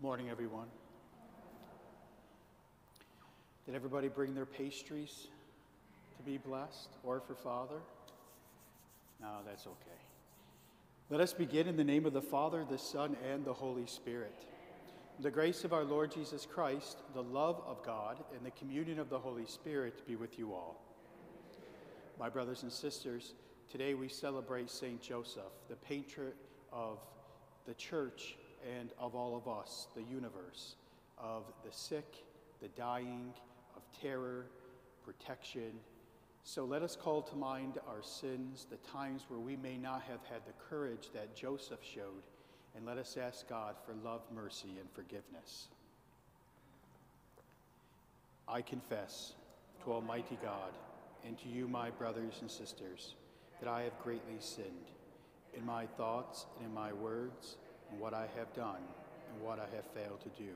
Good morning, everyone. Did everybody bring their pastries to be blessed or for Father? No, that's okay. Let us begin in the name of the Father, the Son, and the Holy Spirit. The grace of our Lord Jesus Christ, the love of God, and the communion of the Holy Spirit be with you all. My brothers and sisters, today we celebrate St. Joseph, the patron of the church and of all of us, the universe, of the sick, the dying, of terror, protection. So let us call to mind our sins, the times where we may not have had the courage that Joseph showed, and let us ask God for love, mercy, and forgiveness. I confess to Almighty God and to you, my brothers and sisters, that I have greatly sinned in my thoughts and in my words, in what I have done and what I have failed to do,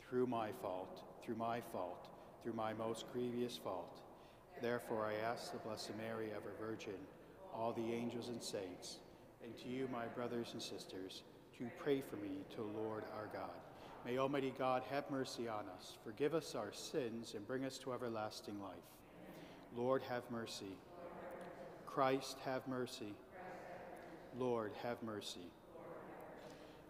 through my fault, through my fault, through my most grievous fault. Therefore, I ask the Blessed Mary, ever Virgin, all the angels and saints, and to you, my brothers and sisters, to pray for me to Lord our God. May Almighty God have mercy on us, forgive us our sins, and bring us to everlasting life. Lord, have mercy. Christ, have mercy. Lord, have mercy.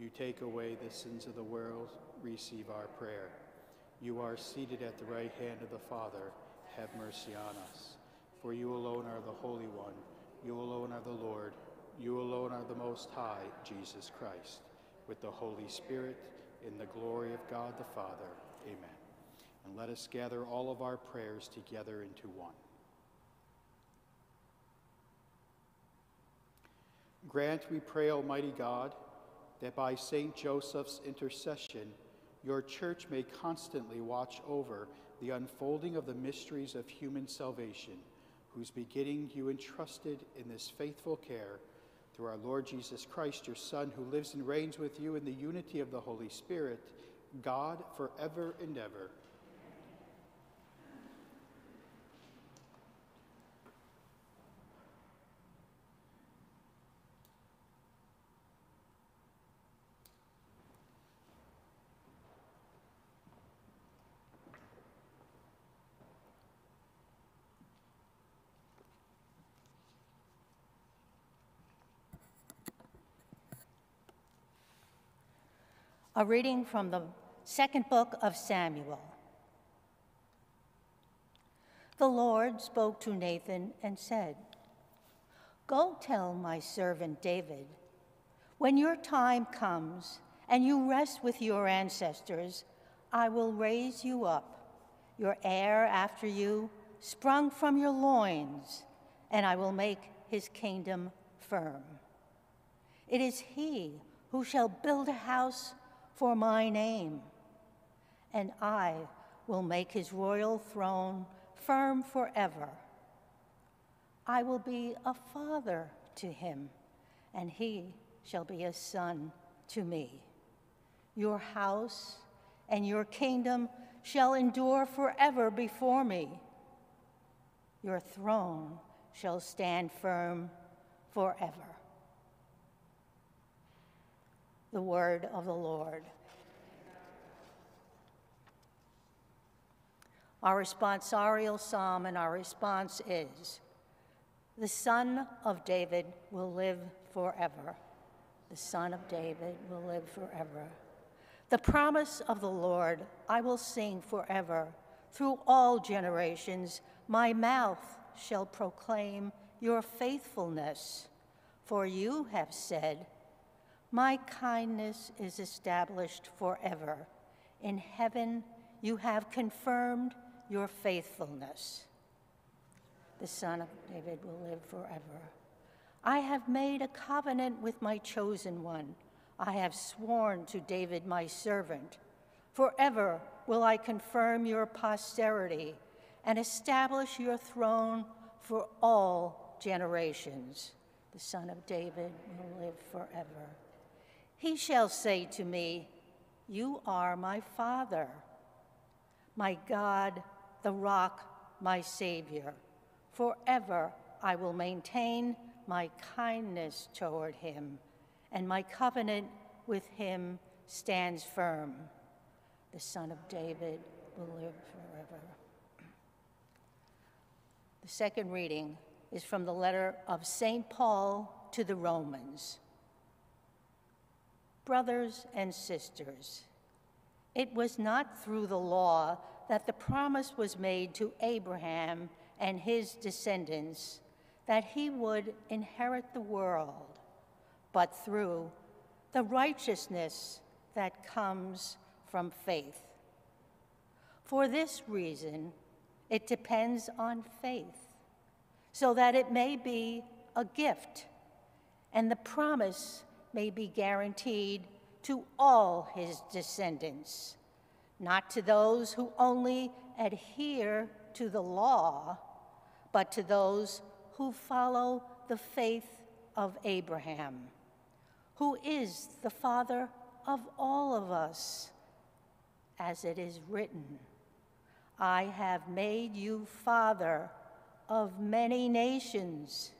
You take away the sins of the world, receive our prayer. You are seated at the right hand of the Father, have mercy on us. For you alone are the Holy One, you alone are the Lord, you alone are the Most High, Jesus Christ, with the Holy Spirit, in the glory of God the Father. Amen. And let us gather all of our prayers together into one. Grant, we pray, Almighty God, that by St. Joseph's intercession, your church may constantly watch over the unfolding of the mysteries of human salvation, whose beginning you entrusted in this faithful care through our Lord Jesus Christ, your Son, who lives and reigns with you in the unity of the Holy Spirit, God forever and ever. A reading from the second book of Samuel. The Lord spoke to Nathan and said, Go tell my servant David, when your time comes and you rest with your ancestors, I will raise you up, your heir after you, sprung from your loins, and I will make his kingdom firm. It is he who shall build a house for my name, and I will make his royal throne firm forever. I will be a father to him, and he shall be a son to me. Your house and your kingdom shall endure forever before me. Your throne shall stand firm forever. The word of the Lord. Our responsorial psalm and our response is The Son of David will live forever. The Son of David will live forever. The promise of the Lord I will sing forever. Through all generations, my mouth shall proclaim your faithfulness. For you have said, my kindness is established forever. In heaven, you have confirmed your faithfulness. The Son of David will live forever. I have made a covenant with my chosen one. I have sworn to David, my servant. Forever will I confirm your posterity and establish your throne for all generations. The Son of David will live forever. He shall say to me, You are my Father, my God, the rock, my Savior. Forever I will maintain my kindness toward him, and my covenant with him stands firm. The Son of David will live forever. The second reading is from the letter of St. Paul to the Romans. Brothers and sisters, it was not through the law that the promise was made to Abraham and his descendants that he would inherit the world, but through the righteousness that comes from faith. For this reason, it depends on faith, so that it may be a gift, and the promise may be guaranteed to all his descendants, not to those who only adhere to the law, but to those who follow the faith of Abraham, who is the father of all of us, as it is written. I have made you father of many nations.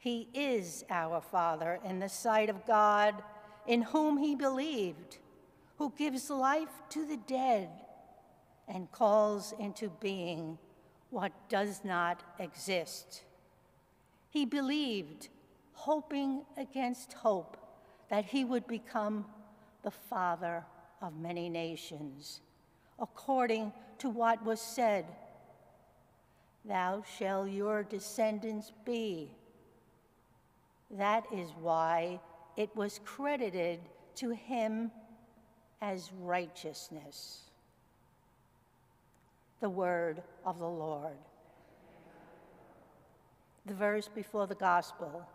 He is our Father in the sight of God, in whom he believed, who gives life to the dead and calls into being what does not exist. He believed, hoping against hope, that he would become the father of many nations according to what was said Thou shall your descendants be. That is why it was credited to him as righteousness. The word of the Lord. The verse before the gospel.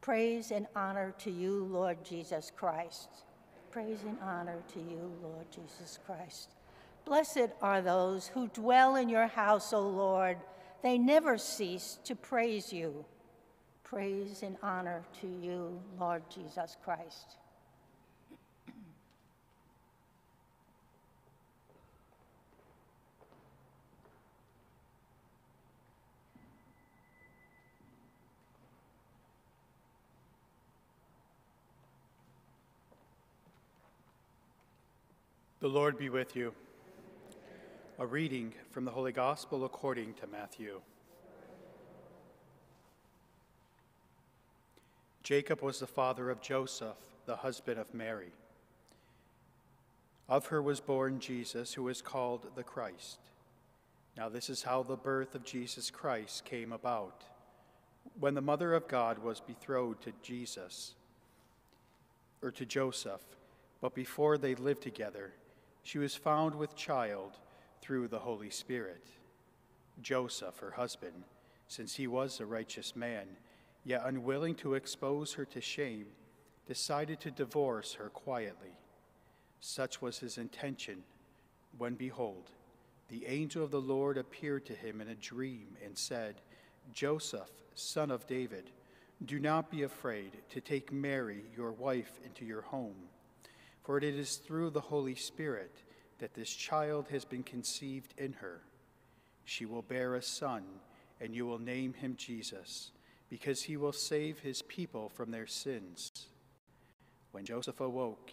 Praise and honor to you, Lord Jesus Christ. Praise and honor to you, Lord Jesus Christ. Blessed are those who dwell in your house, O Lord. They never cease to praise you. Praise and honor to you, Lord Jesus Christ. The Lord be with you. A reading from the Holy Gospel according to Matthew. Jacob was the father of Joseph, the husband of Mary. Of her was born Jesus, who is called the Christ. Now, this is how the birth of Jesus Christ came about. When the mother of God was betrothed to Jesus, or to Joseph, but before they lived together, she was found with child through the Holy Spirit. Joseph, her husband, since he was a righteous man, yet unwilling to expose her to shame, decided to divorce her quietly. Such was his intention when, behold, the angel of the Lord appeared to him in a dream and said, Joseph, son of David, do not be afraid to take Mary, your wife, into your home, for it is through the Holy Spirit that this child has been conceived in her. She will bear a son, and you will name him Jesus, because he will save his people from their sins. When Joseph awoke,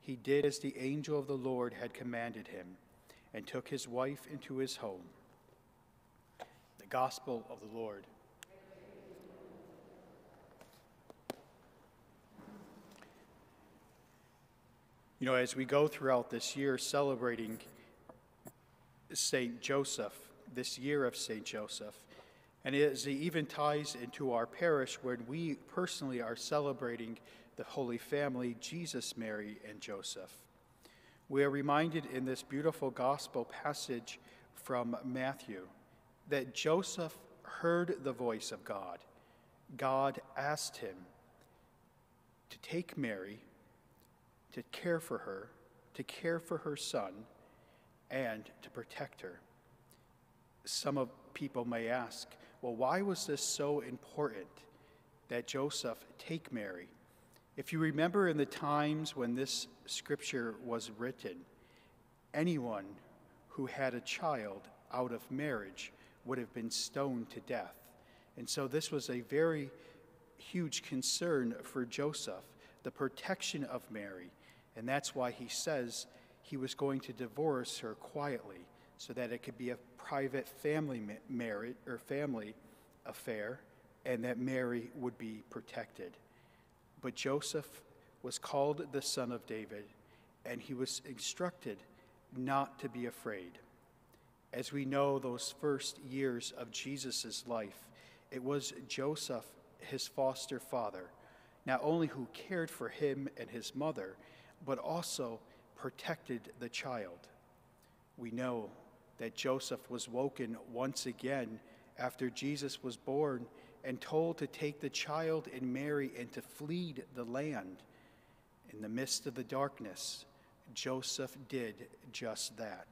he did as the angel of the Lord had commanded him, and took his wife into his home. The Gospel of the Lord. You know, as we go throughout this year celebrating St. Joseph, this year of St. Joseph, and it even ties into our parish when we personally are celebrating the Holy Family, Jesus, Mary, and Joseph. We are reminded in this beautiful gospel passage from Matthew that Joseph heard the voice of God. God asked him to take Mary to care for her to care for her son and to protect her. Some of people may ask, well, why was this so important that Joseph take Mary? If you remember in the times when this scripture was written, anyone who had a child out of marriage would have been stoned to death. And so this was a very huge concern for Joseph, the protection of Mary. And that's why he says he was going to divorce her quietly so that it could be a private family marriage or family affair and that Mary would be protected. But Joseph was called the son of David and he was instructed not to be afraid. As we know, those first years of Jesus' life, it was Joseph, his foster father, not only who cared for him and his mother, but also protected the child. We know that Joseph was woken once again after Jesus was born and told to take the child and Mary and to flee the land. In the midst of the darkness, Joseph did just that.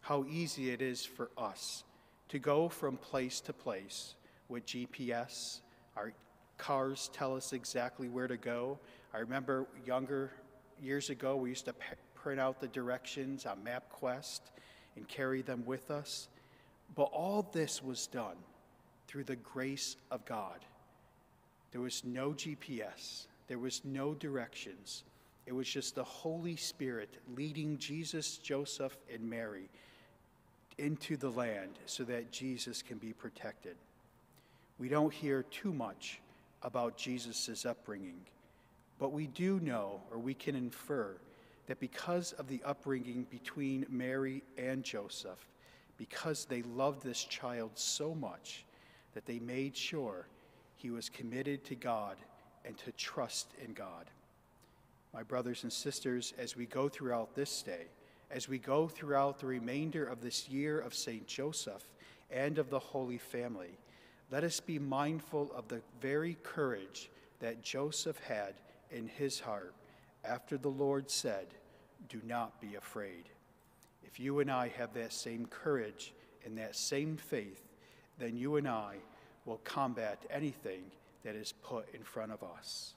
How easy it is for us to go from place to place with GPS. Our cars tell us exactly where to go. I remember younger years ago, we used to print out the directions on MapQuest and carry them with us. But all this was done through the grace of God. There was no GPS, there was no directions. It was just the Holy Spirit leading Jesus, Joseph, and Mary into the land so that Jesus can be protected. We don't hear too much about Jesus' upbringing, but we do know, or we can infer, that because of the upbringing between Mary and Joseph, because they loved this child so much, that they made sure he was committed to God and to trust in God. My brothers and sisters, as we go throughout this day, as we go throughout the remainder of this year of St. Joseph and of the Holy Family, let us be mindful of the very courage that Joseph had in his heart after the Lord said, Do not be afraid. If you and I have that same courage and that same faith, then you and I will combat anything that is put in front of us.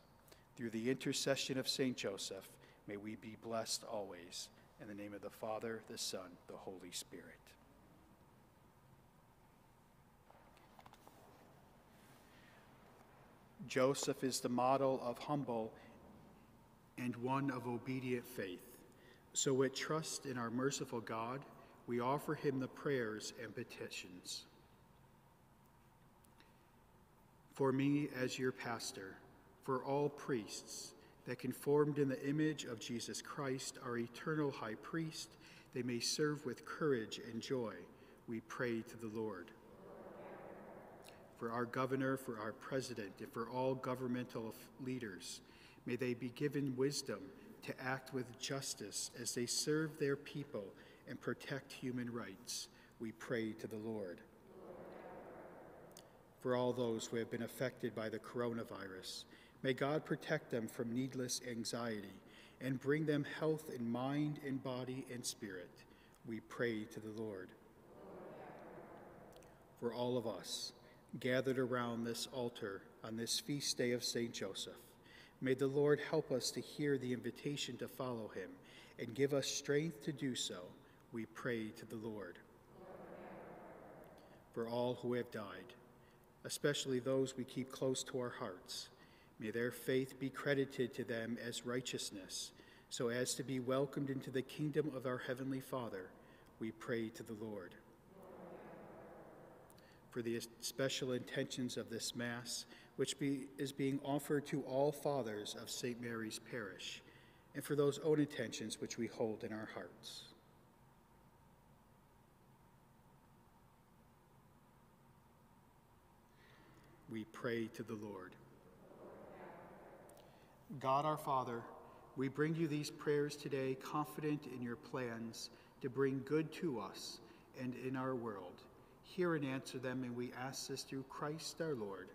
Through the intercession of St. Joseph, may we be blessed always. In the name of the Father, the Son, the Holy Spirit. Joseph is the model of humble and one of obedient faith. So, with trust in our merciful God, we offer him the prayers and petitions. For me, as your pastor, for all priests, that conformed in the image of Jesus Christ, our eternal high priest, they may serve with courage and joy, we pray to the Lord. For our governor, for our president, and for all governmental leaders, may they be given wisdom to act with justice as they serve their people and protect human rights. We pray to the Lord. For all those who have been affected by the coronavirus, May God protect them from needless anxiety and bring them health in mind and body and spirit. We pray to the Lord. For all of us gathered around this altar on this feast day of St. Joseph, may the Lord help us to hear the invitation to follow him and give us strength to do so. We pray to the Lord. For all who have died, especially those we keep close to our hearts, May their faith be credited to them as righteousness, so as to be welcomed into the kingdom of our Heavenly Father. We pray to the Lord. For the special intentions of this Mass, which be, is being offered to all fathers of St. Mary's Parish, and for those own intentions which we hold in our hearts. We pray to the Lord. God our Father, we bring you these prayers today, confident in your plans to bring good to us and in our world. Hear and answer them, and we ask this through Christ our Lord.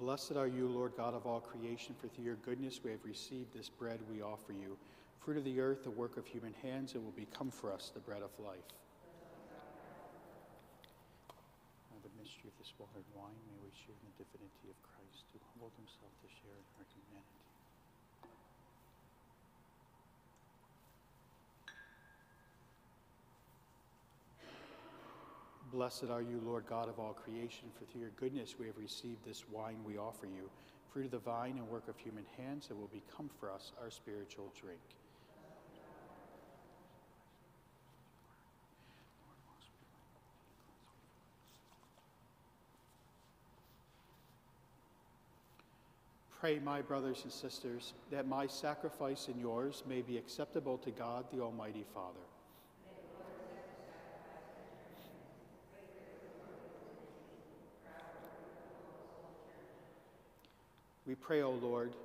Blessed are you, Lord God of all creation, for through your goodness we have received this bread we offer you. Fruit of the earth, the work of human hands, it will become for us the bread of life. Now, the mystery of this watered wine, may we share in the divinity of Christ, who humbled himself to share in our humanity. Blessed are you, Lord God of all creation, for through your goodness we have received this wine we offer you, fruit of the vine and work of human hands, that will become for us our spiritual drink. Pray, my brothers and sisters, that my sacrifice and yours may be acceptable to God, the Almighty Father. We pray, O Lord,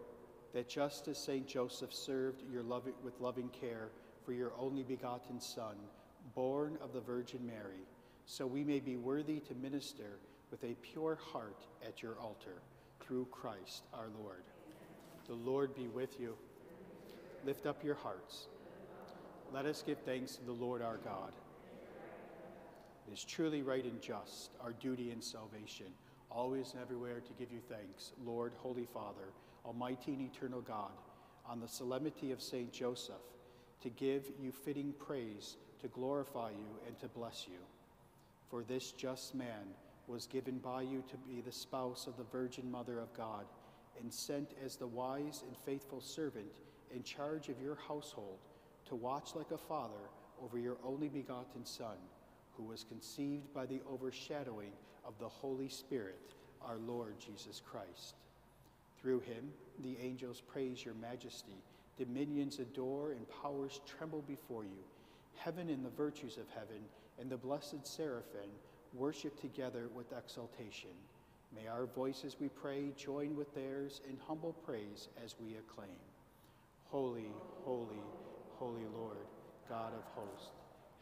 that just as St. Joseph served your loving, with loving care for your only begotten Son, born of the Virgin Mary, so we may be worthy to minister with a pure heart at your altar through Christ our Lord. The Lord be with you. Lift up your hearts. Let us give thanks to the Lord our God. It is truly right and just, our duty and salvation always and everywhere to give you thanks, Lord, Holy Father, Almighty and eternal God, on the solemnity of Saint Joseph, to give you fitting praise, to glorify you, and to bless you. For this just man was given by you to be the spouse of the Virgin Mother of God, and sent as the wise and faithful servant in charge of your household, to watch like a father over your only begotten Son, who was conceived by the overshadowing of the Holy Spirit, our Lord Jesus Christ. Through him, the angels praise your majesty, dominions adore, and powers tremble before you. Heaven and the virtues of heaven and the blessed seraphim worship together with exultation. May our voices, we pray, join with theirs in humble praise as we acclaim. Holy, holy, holy Lord, God of hosts,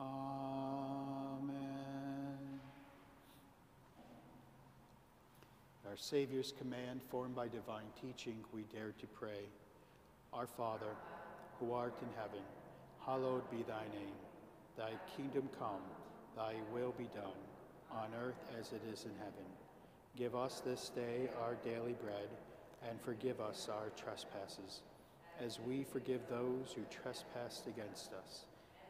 Amen. Our Savior's command, formed by divine teaching, we dare to pray. Our Father, who art in heaven, hallowed be thy name. Thy kingdom come, thy will be done, on earth as it is in heaven. Give us this day our daily bread, and forgive us our trespasses, as we forgive those who trespass against us.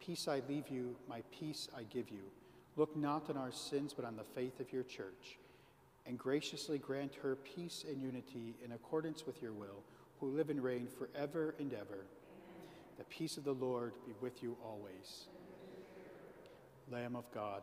Peace I leave you, my peace I give you. Look not on our sins, but on the faith of your church, and graciously grant her peace and unity in accordance with your will, who live and reign forever and ever. The peace of the Lord be with you always. Lamb of God.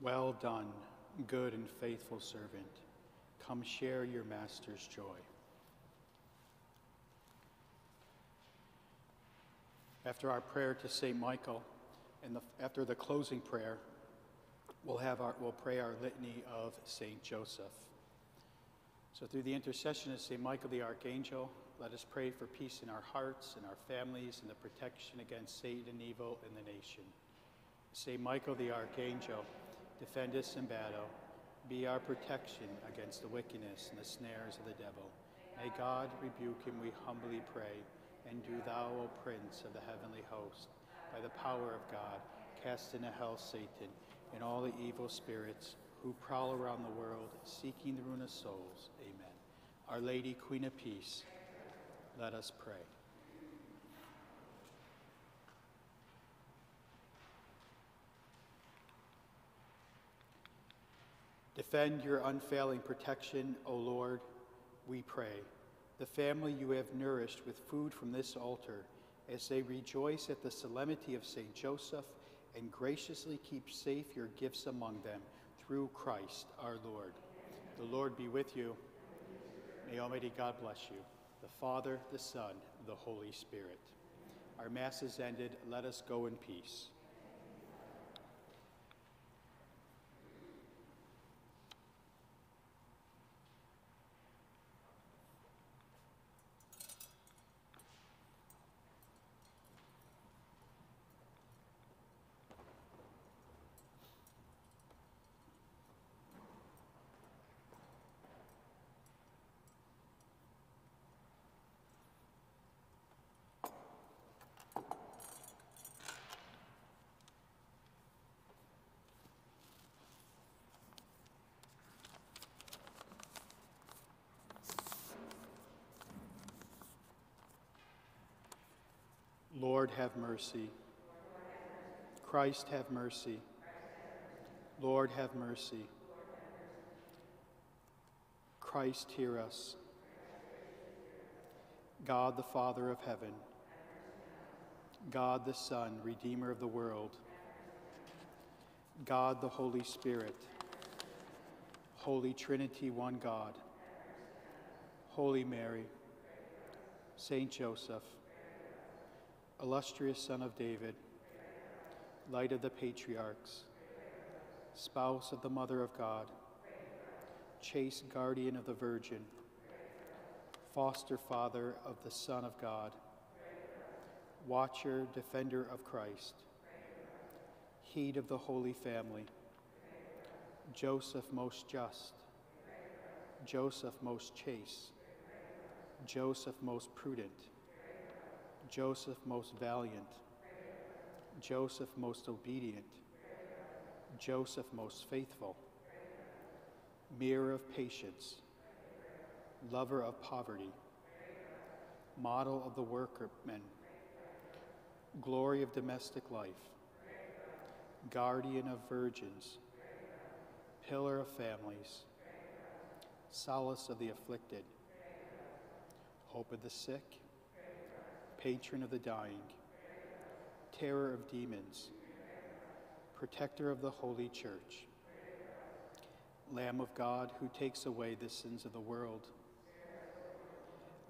Well done, good and faithful servant. Come share your master's joy. After our prayer to St. Michael, and the, after the closing prayer, we'll, have our, we'll pray our litany of St. Joseph. So, through the intercession of St. Michael the Archangel, let us pray for peace in our hearts and our families and the protection against Satan and evil in the nation. St. Michael the Archangel, defend us in battle. Be our protection against the wickedness and the snares of the devil. May God rebuke him, we humbly pray. And do thou, O Prince of the heavenly host, by the power of God, cast into hell Satan and all the evil spirits who prowl around the world, seeking the ruin of souls. Amen. Our Lady, Queen of Peace, let us pray. Defend your unfailing protection, O Lord, we pray. The family you have nourished with food from this altar, as they rejoice at the solemnity of St. Joseph and graciously keep safe your gifts among them through Christ our Lord. The Lord be with you. May Almighty God bless you, the Father, the Son, the Holy Spirit. Our Mass is ended. Let us go in peace. Lord, have mercy. Christ, have mercy. Lord, have mercy. Christ, hear us. God, the Father of heaven. God, the Son, Redeemer of the world. God, the Holy Spirit. Holy Trinity, one God. Holy Mary. Saint Joseph illustrious Son of David, light of the patriarchs, spouse of the Mother of God, chaste guardian of the Virgin, foster father of the Son of God, watcher, defender of Christ, heed of the Holy Family, Joseph most just, Joseph most chaste, Joseph most prudent, Joseph most valiant, Joseph most obedient, Joseph most faithful, mirror of patience, lover of poverty, model of the workman, glory of domestic life, guardian of virgins, pillar of families, solace of the afflicted, hope of the sick, patron of the dying, terror of demons, protector of the Holy Church, Lamb of God who takes away the sins of the world,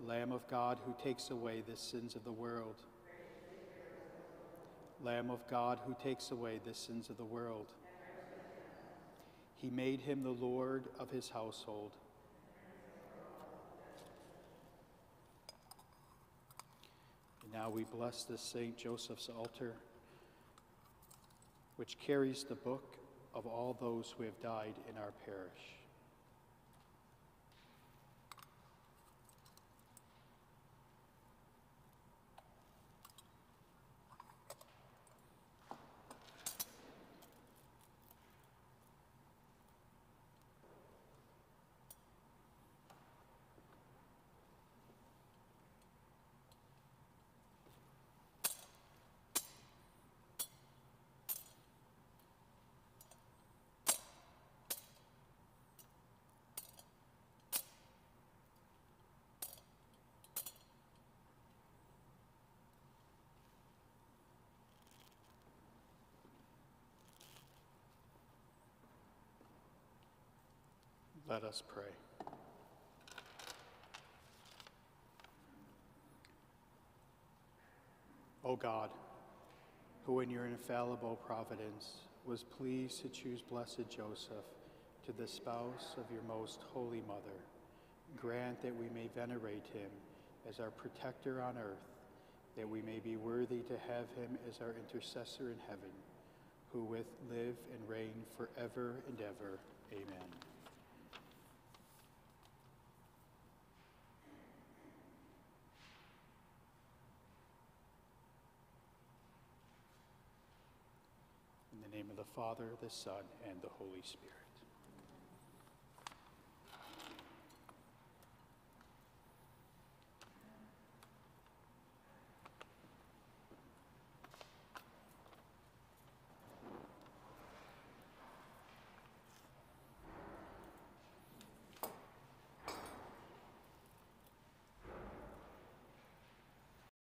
Lamb of God who takes away the sins of the world, Lamb of God who takes away the sins of the world. He made him the Lord of his household Now we bless this St. Joseph's altar, which carries the book of all those who have died in our parish. Let us pray. O God, who in your infallible providence was pleased to choose Blessed Joseph to the spouse of your most holy mother, grant that we may venerate him as our protector on earth, that we may be worthy to have him as our intercessor in heaven, who with live and reign forever and ever. Amen. In the name of the Father, the Son, and the Holy Spirit.